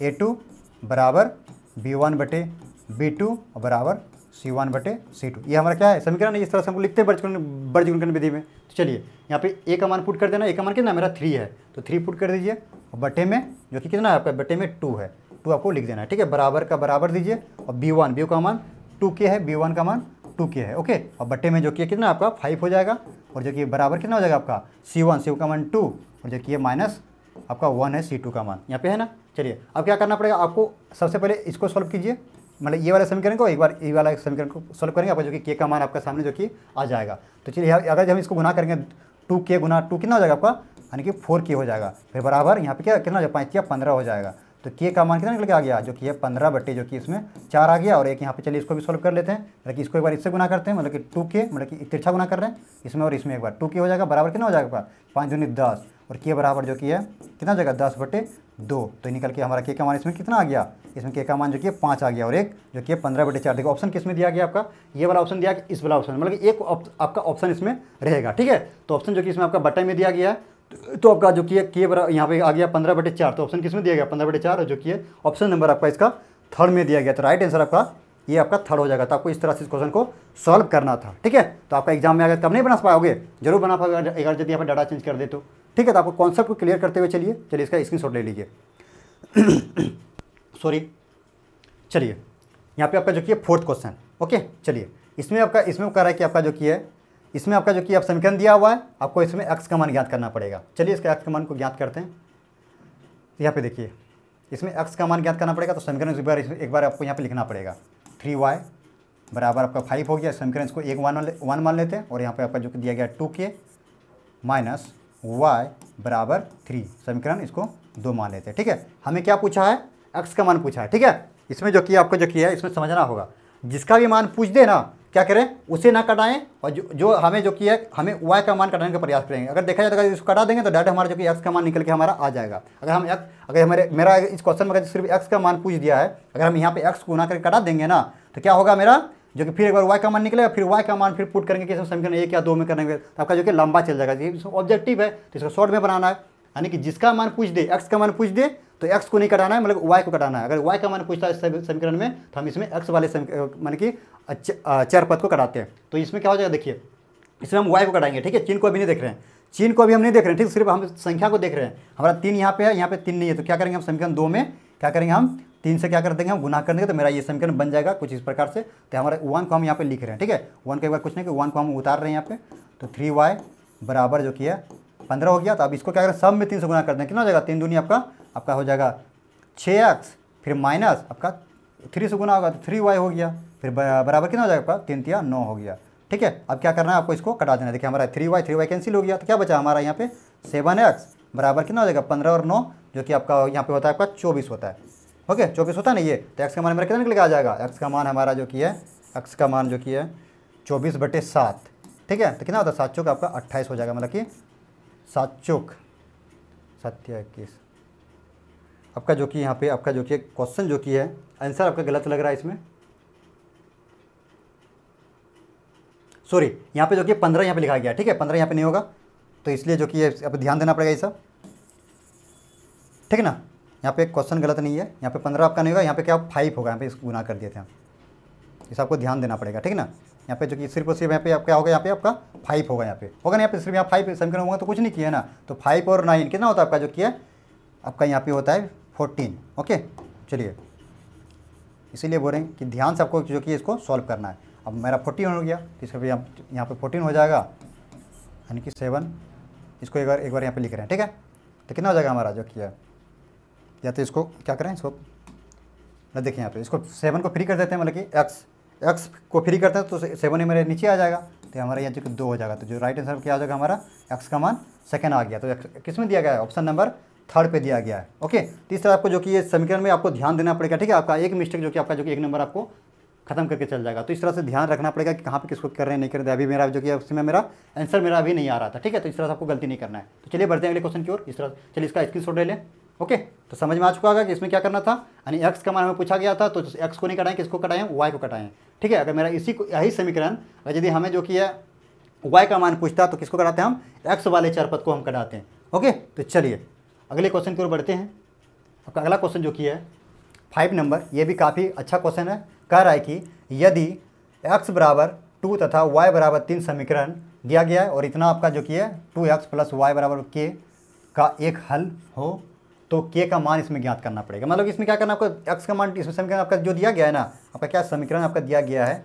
ए टू बराबर बी वन बटे बी टू बराबर सी वन बटे सी टू ये हमारा क्या है? समीकरण इस तरह से हमको लिखते हैं बर्ज गुणन विधि में। तो चलिए, यहाँ पे ए का मान पुट कर देना। ए का मान कितना मेरा थ्री है। तो थ्री पुट कर दीजिए। और बटे में, जो कि कितना है आपका? बटे में टू है। टू आपको लिख देना है, ठीक है? बराबर का बराबर दीजिए। और बी वन का मान टू के है। बी वन का मान टू के है ओके और बट्टे में जो कि कितना आपका? फाइव हो जाएगा। और जो कि बराबर कितना हो जाएगा आपका? सी वन सी का मान टू और जो कि ये माइनस आपका वन है सी टू का मान। यहाँ पे है ना? चलिए, अब क्या करना पड़ेगा? आपको सबसे पहले इसको सॉल्व कीजिए। मतलब ये वाला समीकरण को, एक बार ये वाला समीकरण को सॉल्व करेंगे, आपका जो कि के का मान आपका सामने जो कि आ जाएगा। तो चलिए अगर जब हम इसको गुना करेंगे टू के गुना टू कितना हो जाएगा आपका? यानी कि फोर के हो जाएगा। फिर बराबर यहाँ पे क्या, कितना हो जाएगा? पाँच या पंद्रह हो जाएगा। तो के का मान कितना निकल के आ गया? जो कि है पंद्रह बट्टे, जो कि इसमें चार आ गया। और एक यहाँ पे चलिए इसको भी सॉल्व कर लेते हैं। मतलब कि इसको एक बार इससे गुना करते हैं मतलब कि टू के मतलब कि तिरछा गुना कर रहे हैं। इसमें और इसमें एक बार टू के हो जाएगा, बराबर कितना हो जाएगा पाँच दूनी दस। और के बराबर जो कि है, कितना जगह? दस बटे दो। तो निकल के हमारा के का मान इसमें कितना आ गया? इसमें के का मान जो कि पाँच आ गया। और एक जो कि पंद्रह बटे चार। देखो ऑप्शन किसमें दिया गया आपका? ये वाला ऑप्शन दिया गया, इस वाला ऑप्शन मतलब एक आपका ऑप्शन इसमें रहेगा, ठीक है? तो ऑप्शन जो कि इसमें आपका बटे में दिया गया है तो आपका जो कि के बराबर यहाँ पे आ गया पंद्रह बटे चार। तो ऑप्शन किसमें दिया गया? पंद्रह बटे चार। जो कि ऑप्शन नंबर आपका इसका थर्ड में दिया गया। तो राइट आंसर आपका ये आपका थर्ड हो जाएगा। तो आपको इस तरह से इस क्वेश्चन को सॉल्व करना था। ठीक है? तो आपका एग्ज़ाम में अगर कब नहीं बना पाओगे? ज़रूर बना पाओगे। अगर यदि आप डाटा चेंज कर दे तो। ठीक है? तो आपको कॉन्सेप्ट को क्लियर करते हुए चलिए। चलिए, इसका स्क्रीन ले लीजिए। सॉरी चलिए। यहाँ पे आपका जो कि फोर्थ क्वेश्चन ओके चलिए। इसमें आपका इसमें कह रहा है कि आपका जो कि है इसमें आपका जो कि आप समीकरण दिया हुआ है। आपको इसमें एक्स का मान ज्ञात करना पड़ेगा। चलिए, इसका एक्स का मान को ज्ञात करते हैं। यहाँ पे देखिए। इसमें एक्स का मान ज्ञात करना पड़ेगा तो समीकरण बार एक बार आपको यहाँ पे लिखना पड़ेगा। थ्री वाई बराबर आपका फाइव हो गया। समीकरण इसको एक वन वन मान लेते हैं और यहाँ पर आपका जो दिया गया टू के माइनस वाई बराबर थ्री, समीकरण इसको दो मान लेते हैं। ठीक है? हमें क्या पूछा है? एक्स का मान पूछा है। ठीक है? इसमें जो किया, आपको जो किया है, इसमें समझना होगा। जिसका भी मान पूछ दे ना क्या करें? उसे ना कटाएँ और जो जो हमें जो किया है, हमें वाई का मान कटाने का प्रयास करेंगे। अगर देखा जाए तो अगर इसको कटा देंगे तो डायरेक्ट हमारा जो कि एक्स का मान निकल के हमारा आ जाएगा। अगर हम एक्स अगर हमारे, मेरा इस क्वेश्चन में अगर सिर्फ़ एक्स का मान पूछ दिया है, अगर हम यहाँ पे एक्स को गुना करके कटा देंगे ना तो क्या होगा मेरा? जो कि फिर एक बार वाई का मान निकलेगा, फिर वाई का मान फिर पुट करेंगे कि समीकरण एक या दो में करेंगे तो आपका जो कि लंबा चल जाएगा। ऑब्जेक्टिव है तो इसको शॉर्ट में बनाना है। यानी कि जिसका मान पूछ दे एक्स का मान पूछ दे तो एक्स को नहीं कटाना है मतलब वाई को कटाना है। अगर वाई का मान पूछता है समीकरण में तो हम इसमें एक्स वाले मान कि चार पद को कटाते हैं। तो इसमें क्या हो जाएगा, देखिए, इसमें हम वाई को कटाएँगे, ठीक है? चिन्ह को अभी नहीं देख रहे हैं। चिन्ह को अभी हम नहीं देख रहे हैं, ठीक? सिर्फ़ हम संख्या को देख रहे हैं। हमारा तीन यहाँ पे है, यहाँ पे तीन नहीं है तो क्या करेंगे हम समीकरण दो में, क्या करेंगे हम? तीन से क्या कर देंगे हम? गुना कर देंगे तो मेरा ये समीकरण बन जाएगा कुछ इस प्रकार से। तो हमारे वन को हम यहाँ पे लिख रहे हैं, ठीक है? वन को एक बार कुछ नहीं कि वन को हम उतार रहे हैं यहाँ पे तो थ्री वाई बराबर जो किया पंद्रह हो गया। तो अब इसको क्या करें? सब में तीन से गुना कर दें, कितना हो जाएगा? तीन दूनी आपका आपका हो जाएगा छः एक्स फिर माइनस आपका थ्री से गुना होगा तो थ्री वाई हो गया। फिर बराबर कितना हो जाएगा आपका? तीन तिया नौ हो गया। ठीक है? अब क्या करना है? आपको इसको कटा देना देखिए, हमारा three y three y cancel हो गया। तो क्या बचा हमारा यहाँ पे? सेवन एक्स बराबर कितना हो जाएगा? पंद्रह और नौ, जो कि आपका यहाँ पे होता है, आपका चौबीस होता है। ओके? चौबीस होता है। ना ये तो एक्स का मान मेरा कितना निकल के आ जाएगा? एक्स का मान हमारा जो कि है एक्स का मान जो कि है, चौबीस बटे सात। ठीक है? तो कितना होता है? सात चौक आपका अट्ठाईस हो जाएगा। मतलब कि सात चौक, सत्य इक्कीस। आपका जो कि यहाँ पे आपका जो कि क्वेश्चन जो कि है आंसर आपका गलत लग रहा है इसमें सॉरी यहाँ पे जो कि पंद्रह यहाँ पे लिखा गया ठीक है पंद्रह यहाँ पे नहीं होगा तो इसलिए जो कि अब ध्यान देना पड़ेगा ये सब ठीक है ना यहाँ पे क्वेश्चन गलत नहीं है यहाँ पे पंद्रह आपका नहीं होगा यहाँ पे क्या फाइव होगा यहाँ पे गुना कर दिए थे हम इस आपको ध्यान देना पड़ेगा ठीक है ना यहाँ पे जो कि सिर्फ़ और सिर्फ़ यहाँ पे आप क्या होगा यहाँ पे आपका फाइव होगा यहाँ पे होगा ना यहाँ पे सिर्फ़ यहाँ फाइव समीकरण होगा तो कुछ नहीं किया ना तो फाइव और नाइन कितना होता है आपका जो किया आपका यहाँ पे होता है फोर्टीन, ओके? चलिए। इसीलिए बोल रहे हैं कि ध्यान से आपको जो कि इसको सॉल्व करना है। अब मेरा फोर्टीन हो गया तो इसका यहाँ यहाँ पर फोर्टीन हो जाएगा। यानी कि सेवन। इसको एक बार एक बार यहाँ पे लिख रहे हैं, ठीक है? तो कितना हो जाएगा हमारा जो किया या तो इसको क्या करें इसको? ना देखिए यहाँ पे, इसको सेवन को फ्री कर देते हैं मतलब कि एक्स एक्स को फ्री करते हैं तो सेवन ही मेरे नीचे आ जाएगा। तो हमारा यहाँ जो कि दो हो जाएगा तो जो राइट आंसर क्या हो जाएगा हमारा? एक्स का मान सेकेंड आ गया। तो किसमें दिया गया है? ऑप्शन नंबर थर्ड पे दिया गया है। ओके तो इस तरह आपको जो कि ये समीकरण में आपको ध्यान देना पड़ेगा, ठीक है? आपका एक मिस्टेक जो कि आपका जो कि एक नंबर आपको खत्म करके चल जाएगा। तो इस तरह से ध्यान रखना पड़ेगा कि कहाँ पे किसको कर रहे हैं, नहीं कर रहे अभी मेरा जो कि उसमें मेरा आंसर मेरा अभी नहीं आ रहा था, ठीक है? तो इस तरह से आपको गलती नहीं करना है। तो चलिए बढ़ते हैं अगले क्वेश्चन की ओर। इस तरह चलिए इसका स्क्रीन शॉट ले लें। ओके तो समझ में आ चुका होगा कि इसमें क्या करना था? यानी एक्स का मान हमें पूछा गया था तो एक्स को नहीं कटाएँ, किसको कटाएँ? वाई को कटाएँ। ठीक है? अगर मेरा इसी को यही समीकरण यदि हमें जो कि है वाई का मान पूछता तो किसको कटाते हैं हम? एक्स वाले चार पद को हम कटाते हैं। ओके तो चलिए। अगले क्वेश्चन की ओर बढ़ते हैं। आपका अगला क्वेश्चन जो किया है फाइव नंबर ये भी काफ़ी अच्छा क्वेश्चन है। कह रहा है कि यदि एक्स बराबर टू तथा वाई बराबर तीन समीकरण दिया गया है और इतना आपका जो किया है टू एक्स प्लस वाई बराबर के का एक हल हो तो के का मान इसमें ज्ञात करना पड़ेगा। मतलब इसमें क्या करना आपको एक्स का मान इसमें समीकरण आपका जो दिया गया है ना, आपका क्या समीकरण आपका दिया गया है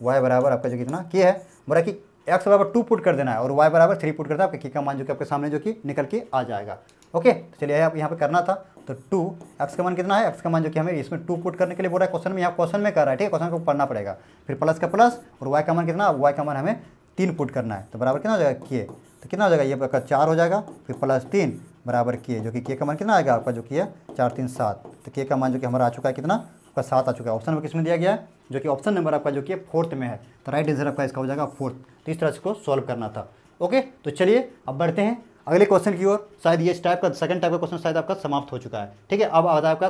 वाई बराबर आपका जो कितना के है, बोला कि एक्स बराबर टू पुट कर देना है और वाई बराबर थ्री पुट करता है, आपके के का मान जो कि आपके सामने जो कि निकल के आ जाएगा। ओके तो चलिए आप यहाँ पे करना था। तो टू एक्स का मान कितना है? एक्स का मान जो कि हमें इसमें टू पुट करने के लिए बोल रहा है क्वेश्चन में, यहाँ क्वेश्चन में कर रहा है, ठीक है? क्वेश्चन को पढ़ना पड़ेगा। फिर प्लस का प्लस और वाई का मान कितना? वाई का मान हमें तीन पुट करना है। तो बराबर कितना हो जाएगा? के तो कितना हो जाएगा? ये आपका चार हो जाएगा। फिर प्लस तीन बराबर के जो कि के का मान कितना आएगा? आपका जो कि है चार, तीन, सात। तो के का मान जो कि हमारा आ चुका है कितना? आपका सात आ चुका है। ऑप्शन नंबर किसमें दिया गया है? जो कि ऑप्शन नंबर आपका जो कि फोर्थ में है। तो राइट आंसर आपका इसका हो जाएगा फोर्थ तो इस तरह से इसको सॉल्व करना था। ओके? तो चलिए, अब बढ़ते हैं। अगले क्वेश्चन की ओर, शायद ये टाइप का सेकंड टाइप का क्वेश्चन शायद आपका समाप्त हो चुका है। ठीक है, अब आता है आपका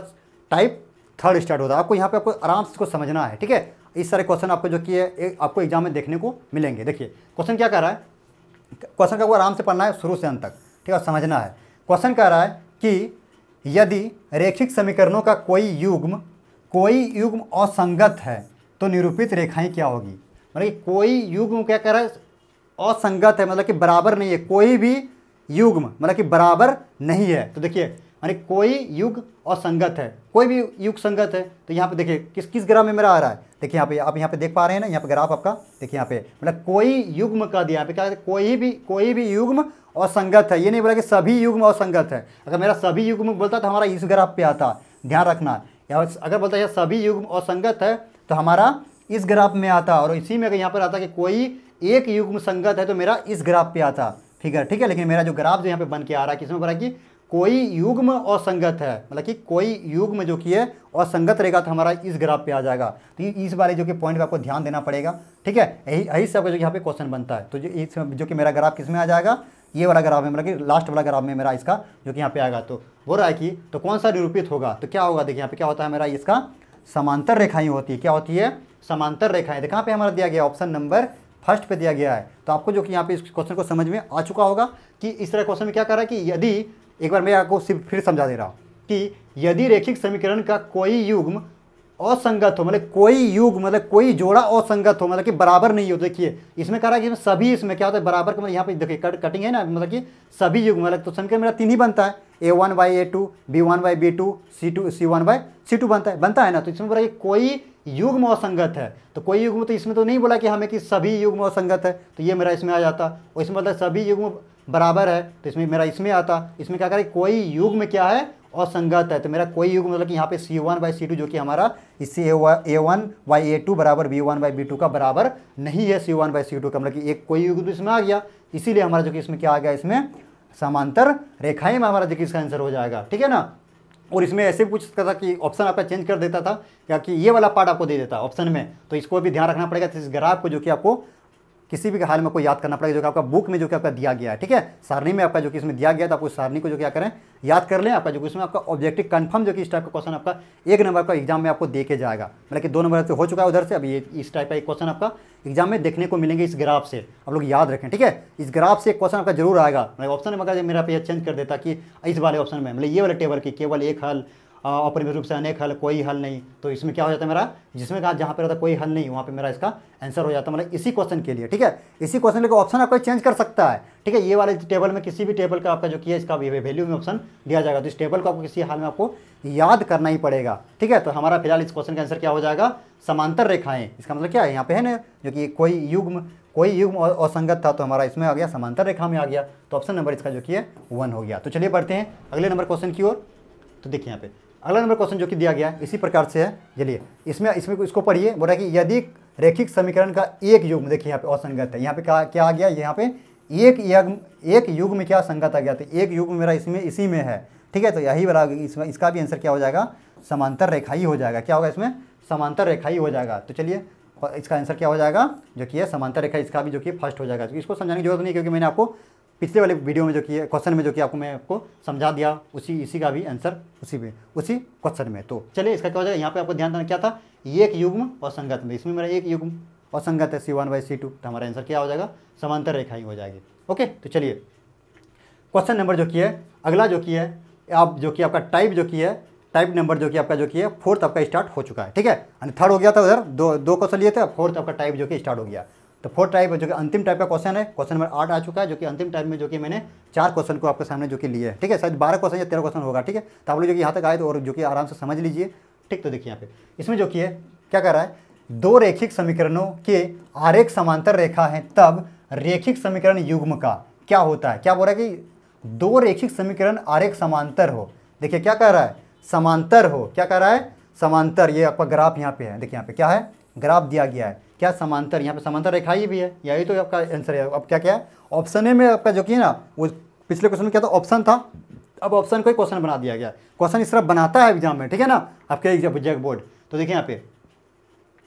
टाइप थर्ड स्टार्ट होता है। आपको यहाँ पे आपको आराम से इसको समझना है, ठीक है? इस सारे क्वेश्चन आपको जो कि है आपको एग्ज़ाम में देखने को मिलेंगे। देखिए क्वेश्चन क्या कह रहा है? क्वेश्चन का आपको आराम से पढ़ना है शुरू से अंत तक, ठीक है? समझना है। क्वेश्चन कह रहा है कि यदि रेखिक समीकरणों का कोई युग्म कोई युग्म असंगत है तो निरूपित रेखाएँ क्या होगी? मतलब कोई युग्म क्या कह रहा है? असंगत है मतलब कि बराबर नहीं है। कोई भी युग्म मतलब कि बराबर नहीं है। तो देखिए, यानी कोई युग असंगत है। कोई भी युग संगत है तो यहाँ पे देखिए, किस किस ग्राफ में मेरा आ रहा है? देखिए, यहाँ पे, आप यहाँ पे देख पा रहे हैं ना, यहाँ पे ग्राफ आपका, देखिए यहाँ पे मतलब कोई युग्म का दिया, यहाँ पे क्या कोई भी कोई भी युग्म असंगत है। ये नहीं बोला कि सभी युग्म असंगत है। अगर मेरा सभी युग्म बोलता तो हमारा इस ग्राफ पे आता। ध्यान रखना, या अगर बोलता है सभी युग्म असंगत है तो हमारा इस ग्राफ में आता। और इसी में अगर यहाँ पर आता कि कोई एक युग्म संगत है तो मेरा इस ग्राफ पे आता। फिगर ठीक है, लेकिन मेरा जो ग्राफ जो यहाँ पे बन के आ रहा है, किसमें बोला कि कोई युग्म असंगत है मतलब कि कोई युग्म जो कि है, असंगत रहेगा तो हमारा इस ग्राफ पे आ जाएगा। तो इस बारे जो कि पॉइंट पे आपको ध्यान देना पड़ेगा, ठीक है? यही यही सब जो यहाँ पे क्वेश्चन बनता है। तो जो इस जो कि मेरा ग्राफ किसमें आ जाएगा? ये वाला ग्राफ में मतलब कि लास्ट वाला ग्राफ में मेरा इसका जो कि यहाँ पे आएगा। तो हो रहा है कि तो कौन सा निरूपित होगा? तो क्या होगा? देखिए, यहाँ पे क्या होता है मेरा इसका समांतर रेखाएँ होती है। क्या होती है? समांतर रेखाएँ। देखा पे हमारा दिया गया ऑप्शन नंबर फ़र्स्ट पे दिया गया है। तो आपको जो कि यहाँ पे इस क्वेश्चन को समझ में आ चुका होगा कि इस तरह क्वेश्चन में क्या कर रहा है कि यदि एक बार मैं आपको फिर समझा दे रहा हूँ कि यदि रेखिक समीकरण का कोई युग्म असंगत हो मतलब कोई युग मतलब कोई जोड़ा असंगत हो मतलब कि बराबर नहीं हो देखिए इसमें कह रहा है कि सभी इसमें क्या होता है बराबर का मतलब यहाँ पे देखिए कट, कटिंग है ना मतलब कि सभी युग मतलब तो समीकरण मेरा तीन ही बनता है। A one by a two b one by b two c two c one by c two बनता है बनता है ना तो इसमें बोला कि कोई युग्म असंगत है। तो कोई युग्म तो इसमें तो नहीं बोला कि हमें कि सभी युग्म असंगत है तो ये मेरा इसमें आ जाता। और इसमें मतलब सभी युग्म बराबर है तो इसमें मेरा इसमें आता। इसमें क्या करें? कोई युग्म क्या है? असंगत है। तो मेरा कोई युग मतलब कि यहाँ पे C one by C two जो कि हमारा इससे A one by A two बराबर B one by B two का बराबर नहीं है C one by C two का। मतलब कि एक कोई युग तो इसमें आ गया। इसीलिए हमारा जो कि इसमें क्या आ गया? इसमें समांतर रेखाएँ में हमारा जो कि इसका आंसर हो जाएगा। ठीक है ना? और इसमें ऐसे भी पूछ सकता था कि ऑप्शन आपका चेंज कर देता था क्या कि ये वाला पार्ट आपको दे देता ऑप्शन में। तो इसको भी ध्यान रखना पड़ेगा तो इस ग्राफ को जो कि आपको किसी भी हाल में कोई याद करना पड़ेगा, जो कि आपका बुक में जो कि आपका दिया गया है, ठीक है? सारणी में आपका जो कि इसमें दिया गया तो आपको सारणी को जो क्या करें, याद कर लें आपका, जो कि इसमें आपका ऑब्जेक्टिव कंफर्म जो कि इस टाइप का क्वेश्चन आपका, एक नंबर का एग्ज़ाम में आपको दे के जाएगा। मतलब कि दो नंबर से हो चुका है उधर से अभी इस टाइप का एक क्वेश्चन आपका एग्ज़ाम में देखने को मिलेंगे इस ग्राफ से। आप लोग याद रखें, ठीक है? इस ग्राफ से एक क्वेश्चन आपका ज़रूर आएगा। मतलब ऑप्शन में मेरा पे चेंज कर देता कि इस वाले ऑप्शन में मतलब ये वाले टेबल की, केवल एक हल अपरिमित रूप से अनेक हल, कोई हल नहीं। तो इसमें क्या हो जाता है मेरा? जिसमें कहा, जहाँ पर रहता कोई हल नहीं, वहाँ पे मेरा इसका आंसर हो जाता है। मतलब इसी क्वेश्चन के लिए, ठीक है? इसी क्वेश्चन के ऑप्शन आपको चेंज कर सकता है, ठीक है? ये वाले टेबल में किसी भी टेबल का आपका जो किया इसका वैल्यू में ऑप्शन दिया जाएगा। तो इस टेबल को आपको किसी हाल में आपको याद करना ही पड़ेगा, ठीक है? तो हमारा फ़िलहाल इस क्वेश्चन का आंसर क्या हो जाएगा? समांतर रेखाएँ। इसका मतलब क्या है? यहाँ पे है ना, जो कि कोई युग्म कोई युग्म असंगत था तो हमारा इसमें आ गया, समांतर रेखा में आ गया। तो ऑप्शन नंबर इसका जो कि है वन हो गया। तो चलिए बढ़ते हैं अगले नंबर क्वेश्चन की ओर। तो देखिए यहाँ पे अगला नंबर क्वेश्चन जो कि दिया गया इसी प्रकार से है। चलिए, इसमें इसमें इसको पढ़िए। बोला कि यदि रेखिक समीकरण का एक युग्म, देखिए यहाँ पे असंगत है। यहाँ पे क्या क्या आ गया? यहाँ पे एक युग्म, एक युग में क्या संगत आ गया? तो एक युग मेरा इसमें, इसी में है। ठीक है? तो यही वाला, इसमें, इसका भी आंसर क्या हो जाएगा? समांतर रेखा ही हो जाएगा। क्या होगा इसमें? समांतर रेखा ही हो जाएगा। तो चलिए, इसका आंसर क्या हो जाएगा? जो कि है समांतर रेखा इसका भी जो कि फ़र्स्ट हो जाएगा। तो इसको समझाने की ज़रूरत नहीं क्योंकि मैंने आपको पिछले वाले वीडियो में जो कि क्वेश्चन में जो कि आपको मैं आपको समझा दिया, उसी, इसी का भी आंसर उसी में, उसी क्वेश्चन में। तो चलिए इसका क्या हो जाएगा? यहाँ पे आपको ध्यान देना क्या था? एक युग्म और संगत में। इसमें मेरा एक युग्म और संगत है C one by C two तो हमारा आंसर क्या हो जाएगा? समांतर रेखा ही हो जाएगी। ओके तो चलिए। क्वेश्चन नंबर जो कि है, अगला जो कि है, आप जो कि आपका टाइप जो कि है टाइप नंबर जो कि आपका जो कि है फोर्थ आपका स्टार्ट हो चुका है। ठीक है? थर्ड हो गया था उधर, दो दो क्वेश्चन लिए थे फोर्थ आपका टाइप जो कि स्टार्ट हो गया। तो फोर्थ टाइप जो कि अंतिम टाइप का क्वेश्चन है। क्वेश्चन नंबर आठ आ चुका है, जो कि अंतिम टाइप में जो कि मैंने चार क्वेश्चन को आपके सामने जो कि लिए है। ठीक है, शायद बारह क्वेश्चन या तेरह क्वेश्चन होगा, ठीक है? तो आप लोग जो कि यहाँ तक आए तो और जो कि आराम से समझ लीजिए। ठीक तो देखिए यहाँ पे। इसमें जो कि है, क्या कर रहा है? दो रेखिक समीकरणों के आरेख समांतर रेखा है, तब रेखिक समीकरण युग्म का क्या होता है? क्या बोल रहा है कि दो रेखिक समीकरण आरेख समांतर हो। देखिए क्या कह रहा है? समांतर हो। क्या कह रहा है? समांतर। ये आपका ग्राफ यहाँ पे है। देखिए यहाँ पे क्या है? ग्राफ दिया गया है। क्या समांतर? यहाँ पे समांतर रेखा ही भी है। यही तो आपका आंसर है। अब क्या क्या है ऑप्शन ए में आपका जो कि ना, वो पिछले क्वेश्चन में क्या था? ऑप्शन था। अब ऑप्शन को ही क्वेश्चन बना दिया गया। क्वेश्चन इस तरह बनाता है एग्ज़ाम में, ठीक है ना? आपके एग्ज़ाम बोर्ड तो देखिए यहाँ पे।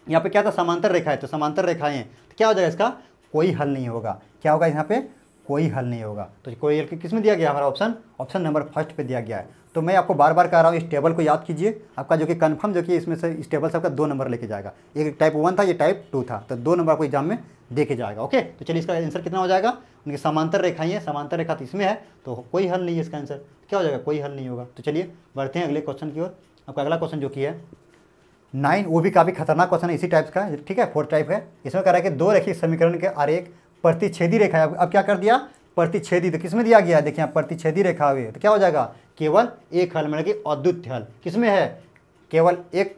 यहाँ पे क्या था? समांतर रेखा है तो समांतर रेखाएँ हैं। तो क्या हो जाएगा इसका? कोई हल नहीं होगा। क्या होगा यहाँ पे? कोई हल नहीं होगा। तो कोई हल किसमें दिया गया? हमारा ऑप्शन ऑप्शन नंबर फ़र्स्ट पे दिया गया है। तो मैं आपको बार बार कह रहा हूँ, इस टेबल को याद कीजिए। आपका जो कि कन्फर्म जो कि इसमें से इस टेबल से आपका दो नंबर लेके जाएगा। एक टाइप वन था, ये टाइप टू था। तो दो नंबर आपको एग्ज़ाम में देखे जाएगा ओके तो चलिए इसका आंसर कितना हो जाएगा? उनकी समांतर रेखाएँ हैं समांतर रेखा तो इसमें है तो कोई हल नहीं है इसका आंसर क्या हो जाएगा? कोई हल नहीं होगा। तो चलिए बढ़ते हैं अगले क्वेश्चन की ओर। आपका अगला क्वेश्चन जो कि है नाइन वो भी काफ़ी खतरनाक क्वेश्चन है, इसी टाइप का, ठीक है? फोर्थ टाइप है। इसमें कह रहा है कि दो रेखी समीकरण के आर आरेख प्रतिच्छेदी रेखा अब क्या कर दिया? प्रतिच्छेदी तो किसमें दिया गया? है देखिए प्रतिच्छेदी रेखा हुई है। तो क्या हो जाएगा? केवल एक हल मतलब कि अद्वितीय हल। किसमें है? केवल एक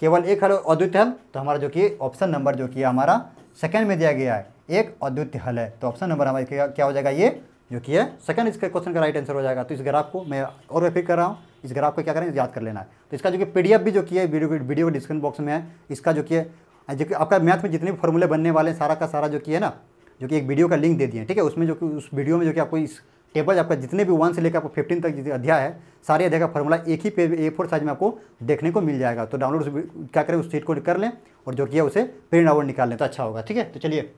केवल एक हल अद्वितीय हल। तो हमारा जो कि ऑप्शन नंबर जो कि हमारा सेकंड में दिया गया है, एक अद्वितीय हल है। तो ऑप्शन नंबर हमारे क्या हो जाएगा ये? जो कि है सेकंड इसका क्वेश्चन का राइट आंसर हो जाएगा। तो इस ग्राफ को मैं और रिपीट कर रहा हूँ। इस ग्राफ को क्या करें? याद कर लेना है। तो इसका जो कि पीडीएफ भी जो कि है वीडियो वीडियो डिस्क्रिप्शन बॉक्स में है। इसका जो कि है जो कि आपका मैथ में जितने भी फॉर्मूले बनने वाले हैं, सारा का सारा जो कि है ना, जो कि एक वीडियो का लिंक दे दिए ठीक है? उसमें जो कि, उस वीडियो में जो कि आपको इस टेबल आपका जितने भी वन से लेकर आपको फिफ्टीन तक जितने अध्याय है सारे अध्याय का फॉर्मूला एक ही पेज ए फोर साइज़ में आपको देखने को मिल जाएगा। तो डाउनलोड क्या करें उस चीट को कर लें और जो किया उसे प्रिंट आउट निकाल लें तो अच्छा होगा। ठीक है? तो चलिए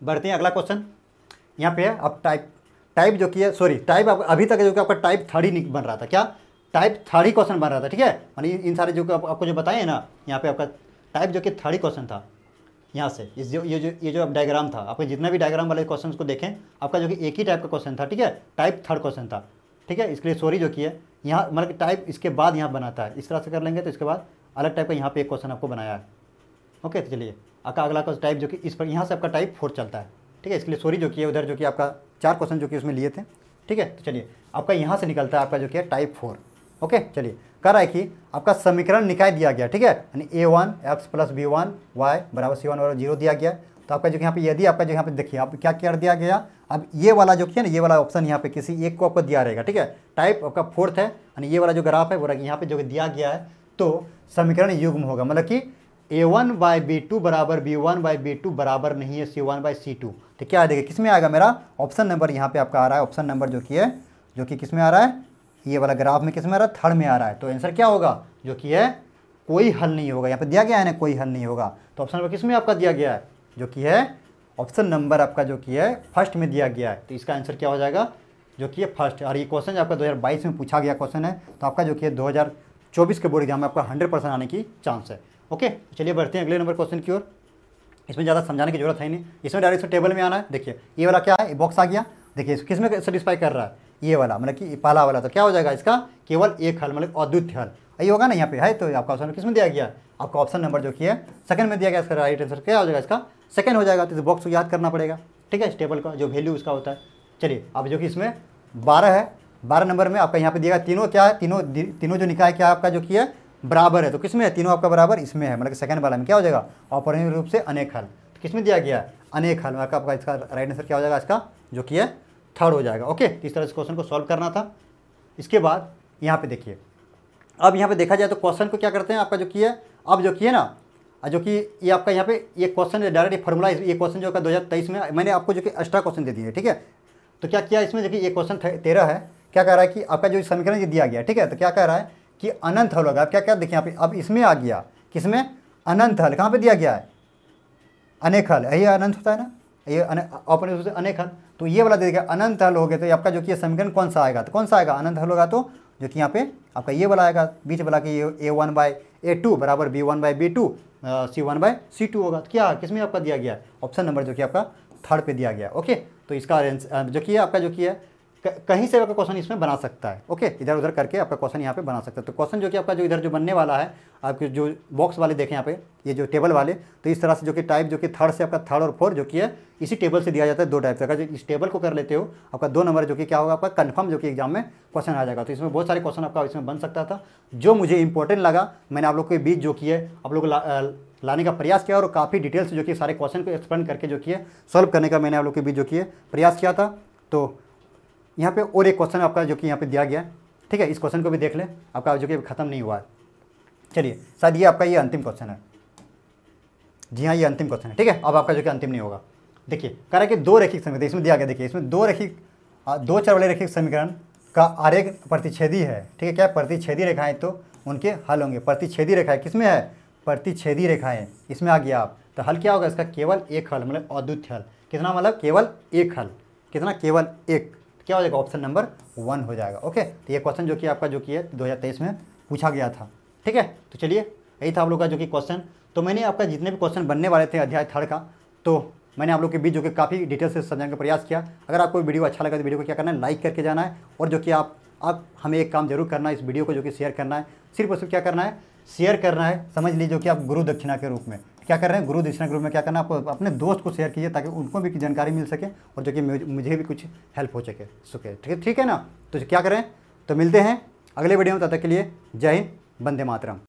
बढ़ते हैं अगला क्वेश्चन यहाँ पे है अब टाइप टाइप जो किया सॉरी टाइप अभी तक जो कि आपका टाइप थर्ड बन रहा था। क्या? टाइप थर्ड ही क्वेश्चन बन रहा था। ठीक है? यानी इन सारे जो आप, आपको जो बताए ना यहाँ पे आपका टाइप जो कि थर्ड क्वेश्चन था। यहाँ से। इस जो, ये जो ये जो डायग्राम था, आपके जितना भी डायग्राम वाले क्वेश्चन को देखें, आपका जो कि एक ही टाइप का क्वेश्चन था, ठीक है? टाइप थर्ड क्वेश्चन था, ठीक है? इसके लिए सॉरी जो किया यहाँ मतलब टाइप इसके बाद यहाँ बनाता है। इस तरह से कर लेंगे तो इसके बाद अलग टाइप का यहाँ पे एक क्वेश्चन आपको बनाया है। ओके तो चलिए, आपका अगला क्वेश्चन टाइप जो कि इस पर, यहाँ से आपका टाइप फोर चलता है, ठीक है? इसके लिए सॉरी जो है, उधर जो कि आपका चार क्वेश्चन जो कि उसमें लिए थे, ठीक है? तो चलिए, आपका यहाँ से निकलता है आपका जो कि है टाइप फोर ओके चलिए कर रहा है कि आपका समीकरण निकाय दिया गया, ठीक है? यानी A one X plus B one Y बराबर सी वन बराबर ज़ीरो दिया गया। तो आपका जो यहाँ पे, यदि आपका जो यहाँ पे देखिए आप क्या कर दिया गया? अब ये वाला जो किया ना, ये वाला ऑप्शन यहाँ पे किसी एक को आपको दिया रहेगा, ठीक है? टाइप आपका फोर्थ है, यानी ये वाला जो ग्राफ है, वो यहाँ पे जो दिया गया है तो समीकरण युग्म होगा। मतलब कि A one by B two बराबर B one by B two बराबर नहीं है C one by C two तो क्या आ देखिए किसमें आएगा मेरा? ऑप्शन नंबर यहाँ पे आपका आ रहा है ऑप्शन नंबर जो कि है, जो कि किसमें आ रहा है? ये वाला ग्राफ में किसमें आ रहा है? थर्ड में आ रहा है। तो आंसर क्या होगा? जो कि है, कोई हल नहीं होगा। यहाँ पर दिया गया है ना, कोई हल नहीं होगा। तो ऑप्शन नंबर किसमें आपका दिया गया है? जो कि है ऑप्शन नंबर आपका जो कि है फ़र्स्ट में दिया गया है। तो इसका आंसर क्या हो जाएगा? जो कि है फ़र्स्ट और ये क्वेश्चन आपका 2022 में पूछा गया क्वेश्चन है तो आपका जो कि है 2024 के बोर्ड एग्ज़ाम में आपका 100 परसेंट आने की चांस है। ओके चलिए बढ़ते हैं अगले नंबर क्वेश्चन की ओर। इसमें ज़्यादा समझाने की ज़रूरत है नहीं। इसमें डायरेक्ट टेबल में आना है। देखिए, ये वाला क्या है? बॉक्स आ गया। देखिए किसमें सेटिस्फाई कर रहा है? ये वाला मतलब कि पहला वाला। तो क्या हो जाएगा इसका? केवल एक हल मतलब अद्वितीय हल। यही होगा ना यहाँ पे, है? तो आपका ऑप्शन किसमें दिया गया? आपका ऑप्शन नंबर जो किया सेकंड में दिया गया इसका राइट आंसर क्या हो जाएगा इसका? सेकंड हो जाएगा तो इस बॉक्स को याद करना पड़ेगा। ठीक है? इस टेबल का, जो वैल्यू उसका होता है। चलिए, अब जो कि इसमें बारह है, बारह नंबर में आपका यहाँ पे दिया तीनों क्या है? तीनों तीनों जो निकाय क्या आपका, जो किया बराबर है। तो किसमें है? तीनों आपका बराबर इसमें है मतलब सेकंड वाला में। क्या हो जाएगा? ऑपरेटिव रूप से अनेक हल। तो किसमें दिया गया? है अनेक हल। आपका इसका राइट आंसर क्या हो जाएगा इसका? जो कि है थर्ड हो जाएगा। ओके इस तरह से क्वेश्चन को सॉल्व करना था। इसके बाद यहाँ पे देखिए। अब यहाँ पे देखा जाए तो क्वेश्चन को क्या करते हैं? आपका जो किया, अब जो किया ना जो कि ये आपका यहाँ पे, ये क्वेश्चन डायरेक्ट फार्मूला ये क्वेश्चन जो का दो में, मैंने आपको जो कि एक्स्ट्रा क्वेश्चन दे दिए, ठीक है? तो क्या किया इसमें? देखिए, ये क्वेश्चन तेरह है। क्या कह रहा है कि आपका जो समीकरण दिया गया, ठीक है? तो क्या कह रहा है कि अनंत हल होगा। क्या क्या देखिए यहाँ पे, अब इसमें आ गया। किसमें? अनंत हल। कहाँ पर दिया गया है? अनेक हल। यही अनंत होता है ना? ये रूप से अनेक हल तो ये वाला दे देगा अनंत हल हो गया तो आपका जो कि समीकरण कौन सा आएगा? तो कौन सा आएगा? अनंत हल होगा तो जो कि यहाँ पे आपका ये वाला आएगा। बीच वाला कि ये A one by A two बराबर B one by B two C one by C two होगा। तो क्या किसमें आपका दिया गया? ऑप्शन नंबर जो कि आपका थर्ड पे दिया गया। ओके तो इसका जो कि आपका जो कि है कहीं से आपका क्वेश्चन इसमें बना सकता है ओके इधर उधर करके आपका क्वेश्चन यहाँ पे बना सकता है तो क्वेश्चन जो कि आपका जो इधर जो बनने वाला है आपके जो बॉक्स वाले देखें यहाँ पे ये जो टेबल वाले तो इस तरह से जो कि टाइप जो कि थर्ड से आपका थर्ड और फोर्थ जो कि है इसी टेबल से दिया जाता है दो टाइप से अगर इस टेबल को कर लेते हो आपका दो नंबर जो कि क्या होगा आपका कन्फर्म जो कि एग्ज़ाम में क्वेश्चन आ जाएगा तो इसमें बहुत सारे क्वेश्चन आपका इसमें बन सकता था जो मुझे इंपॉर्टेंट लगा मैंने आप लोग के बीच जो कि है आप लोग लाने का प्रयास किया और काफ़ी डिटेल्स जो कि सारे क्वेश्चन को एक्सप्लेन करके जो किए सॉल्व करने का मैंने आप लोग के बीच जो किए प्रयास किया था तो यहाँ पे और एक क्वेश्चन आपका जो कि यहाँ पे दिया गया है। ठीक है, इस क्वेश्चन को भी देख लें। आपका जो कि खत्म नहीं हुआ है। चलिए, शायद ये आपका ये अंतिम क्वेश्चन है। जी हाँ ये अंतिम क्वेश्चन है। ठीक है, अब आपका जो कि अंतिम नहीं होगा। देखिए, कह रहा है कि दो रैखिक समीकरण, इसमें दिया गया, देखिए, इसमें दो रैखिक दो चर वाले रैखिक समीकरण का आरेख प्रतिच्छेदी है। ठीक है, क्या प्रतिच्छेदी रेखाएँ तो उनके हल होंगे। प्रतिच्छेदी रेखाएँ किसमें है? प्रतिच्छेदी रेखाएँ। इसमें आ गया आप। तो हल क्या होगा? इसका केवल एक हल मतलब अद्वितीय हल। कितना मतलब? केवल एक हल। कितना? केवल एक। क्या हो जाएगा ऑप्शन नंबर वन हो जाएगा। ओके तो ये क्वेश्चन जो कि आपका जो कि है, दो हज़ार तेईस में पूछा गया था। ठीक है? तो चलिए, यही था आप लोग का जो कि क्वेश्चन तो मैंने आपका जितने भी क्वेश्चन बनने वाले थे अध्याय थर्ड का तो मैंने आप लोग के बीच जो कि काफ़ी डिटेल से समझाने का प्रयास किया। अगर आपको वीडियो अच्छा लगा तो वीडियो को क्या करना है लाइक करके जाना है और जो कि आप आप हमें एक काम ज़रूर करना है, इस वीडियो को जो कि शेयर करना है। सिर्फ़ और सिर्फ़ क्या करना है? शेयर करना है। समझ लीजिए जो कि आप गुरु दक्षिणा के रूप में। क्या कर रहे हैं? गुरु दक्षिणा ग्रुप में क्या करना आप आपको अपने दोस्त को शेयर कीजिए ताकि उनको भी जानकारी मिल सके और जो कि मुझे भी कुछ हेल्प हो सके सके ठीक है ठीक है ना? तो क्या करें? तो मिलते हैं अगले वीडियो में, तब तक के लिए जय हिंद बंदे मातरम।